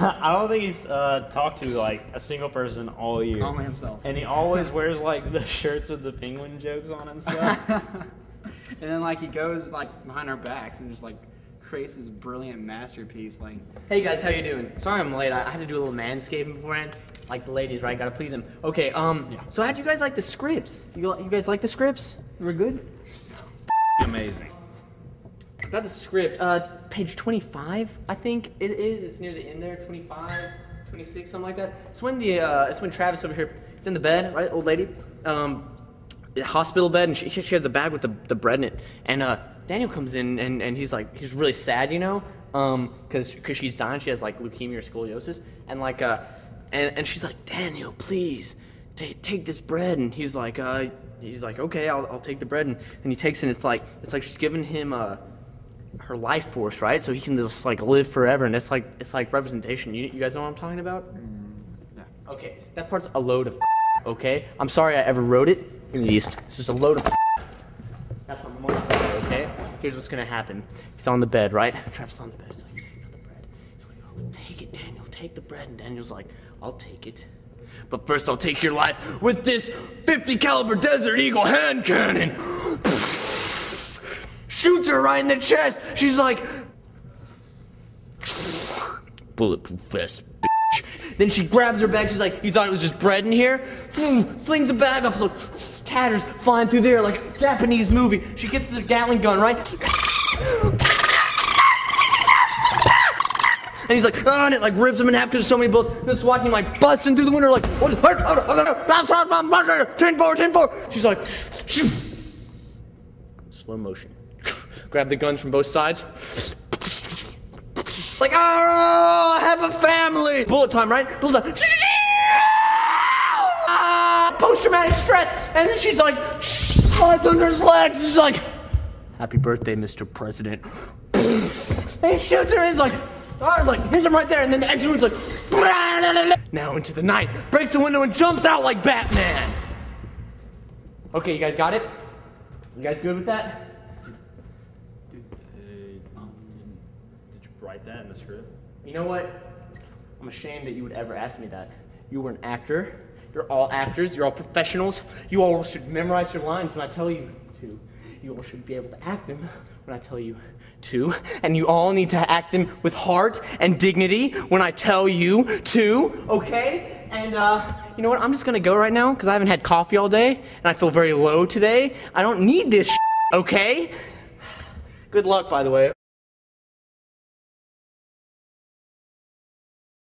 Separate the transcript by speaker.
Speaker 1: I don't think he's uh, talked to like a single person all year.
Speaker 2: Only himself.
Speaker 1: And he always wears like the shirts with the penguin jokes on and stuff.
Speaker 2: And then like he goes like behind our backs and just like creates this brilliant masterpiece. Like
Speaker 3: Hey guys, how you doing? Sorry I'm late. I, I had to do a little manscaping beforehand. Like the ladies, right? Gotta please them. Okay, um, so how'd you guys like the scripts? You, you guys like the scripts? We're good?
Speaker 1: Amazing.
Speaker 3: Got the script. Uh, page 25, I think it is. It's near the end there. 25, 26, something like that. It's when the, uh, it's when Travis over here, is in the bed, right? Old lady. Um, hospital bed, and she, she has the bag with the, the bread in it. And, uh, Daniel comes in, and, and he's like, he's really sad, you know? Um, cause, cause she's dying. She has like leukemia or scoliosis. And like, uh, and, and she's like, Daniel, please, ta take this bread. And he's like, uh, he's like, okay, I'll, I'll take the bread. And, and he takes it, and it's like, it's like she's giving him, uh, her life force, right? So he can just like live forever, and it's like it's like representation. You, you guys know what I'm talking about?
Speaker 2: Mm, yeah.
Speaker 3: Okay, that part's a load of. Okay, I'm sorry I ever wrote it. Me these. It's just a load of. That's a motherfucker. Okay. Here's what's gonna happen. He's on the bed, right? Travis on the bed. He's like, got the bread. He's like, oh, take it, Daniel. Take the bread. And Daniel's like, I'll take it. But first, I'll take your life with this 50 caliber Desert Eagle hand cannon. Shoots her right in the chest. She's like, bulletproof vest, bitch. Then she grabs her bag. She's like, "You thought it was just bread in here?" Flings the bag off. So like tatters flying through there like a Japanese movie. She gets the Gatling gun, right? And he's like, oh, and it like rips him in half because so many bullets. Just watching like busting through the window, like, what? 10 4, 10 4. She's like, slow motion. Grab the guns from both sides. Like, oh, I have a family. Bullet time, right? Bullet time. Ah, Post-traumatic stress. And then she's like, slides under his legs. She's like, happy birthday, Mr. President. And he shoots her and he's like, oh, like, here's him right there. And then the engine room's like, now into the night. Breaks the window and jumps out like Batman. Okay, you guys got it? You guys good with that?
Speaker 1: Did you write that in the script?
Speaker 3: You know what? I'm ashamed that you would ever ask me that. You were an actor. You're all actors. You're all professionals. You all should memorize your lines when I tell you to. You all should be able to act them when I tell you to. And you all need to act them with heart and dignity when I tell you to. Okay? And, uh, you know what? I'm just gonna go right now because I haven't had coffee all day and I feel very low today. I don't need this, okay? Good luck, by the way.